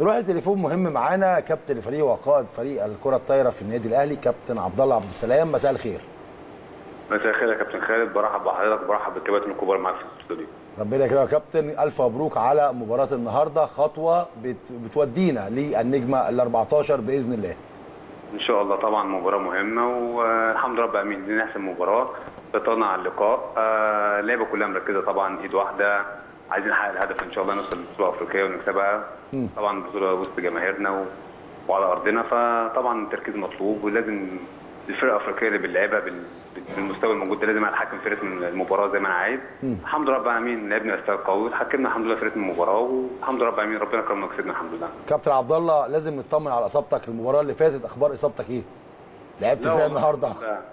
نروح لتليفون مهم معانا كابتن الفريق وقائد فريق الكرة الطايرة في النادي الأهلي كابتن عبد الله عبد السلام. مساء الخير. مساء الخير يا كابتن خالد. برحب بحضرتك برحب بالكباتن الكبار معاك في الاستوديو. ربنا يكرمك يا كابتن. ألف مبروك على مباراة النهارده خطوة بت... بتودينا للنجمة ال 14 بإذن الله. إن شاء الله طبعا مباراة مهمة والحمد لله رب العالمين. دي نحسن مباراة. سيطرنا على اللقاء. آه اللعبة كلها مركزة طبعا إيد واحدة. عايزين نحقق الهدف إن شاء الله نوصل للبطولة الأفريقية ونكسبها. طبعا البطوله وسط جماهيرنا و... وعلى أرضنا فطبعا التركيز مطلوب ولازم الفرقه الأفريقية اللي بنلعبها بال... بالمستوى الموجود ده لازم أتحكم في رتم المباراة زي ما أنا عايز. الحمد لله رب العالمين لعبنا استاد قوي حكمنا الحمد لله في رتم المباراة والحمد لله رب العالمين ربنا كرمنا وكسبنا الحمد لله. كابتن عبد الله لازم نطمن على إصابتك المباراة اللي فاتت أخبار إصابتك إيه؟ لعبت إزاي النهارده؟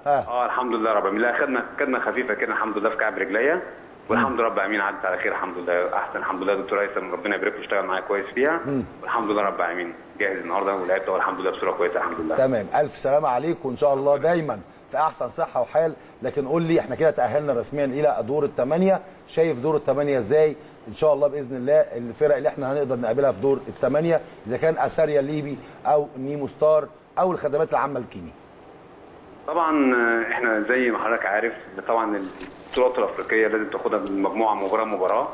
آه الحمد لله رب العالمين. لا خدنا خدنا خفيفة كده الحمد لله في كعب رجليا. والحمد لله رب العالمين عدت على خير الحمد لله. أحسن الحمد لله. دكتور هيثم ربنا يبارك له اشتغل معايا كويس فيها. والحمد لله رب العالمين. جاهز النهارده ولعبت والحمد لله بصورة كويسة الحمد لله. تمام. ألف سلامة عليك وان شاء الله دايما في أحسن صحة وحال. لكن قول لي إحنا كده تأهلنا رسميا إلى دور الثمانيه شايف دور الثمانيه إزاي؟ إن شاء الله بإذن الله الفرق اللي إحنا هنقدر نقابلها في دور الثمانيه إذا كان أساريا الليبي أو نيمو ستار أو الخدمات العامة الكيني طبعا آه، إحنا زي ما حضرتك عارف طبعا البطولات الأفريقية لازم تاخدها بالمجموعه مباراة مباراة.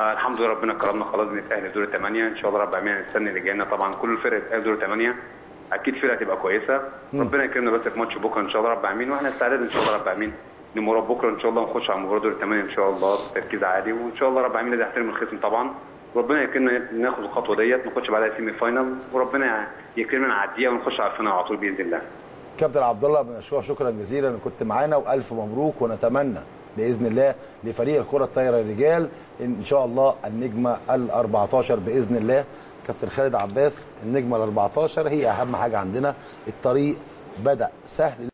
آه الحمد لله ربنا كرمنا خلاص بنتأهل لدور الثمانيه إن شاء الله رب العالمين السنة اللي جاية طبعا كل الفرق تتأهل دور الثمانيه أكيد فرقة تبقى كويسة. ربنا يكرمنا بس في ماتش بكرة إن شاء الله رب العالمين وإحنا استعداد إن شاء الله رب العالمين لمباراة بكرة. إن شاء الله نخش على مباراة دور الثمانيه إن شاء الله بتركيز عالي وإن شاء الله رب العالمين لازم نحترم الخصم طبعا. ربنا يكرمنا ناخد الخطوة ديت نخش بعدها semi final وربنا يكرمنا نعديها ونخش على الفاينل على طول بإذن الله. كابتن عبد الله شكرا جزيلا إن كنت معانا وألف مبروك ونتمنى بإذن الله لفريق الكرة الطايرة الرجال إن شاء الله النجمة ال 14 بإذن الله. كابتن خالد عباس النجمة ال 14 هي أهم حاجة عندنا. الطريق بدأ سهل.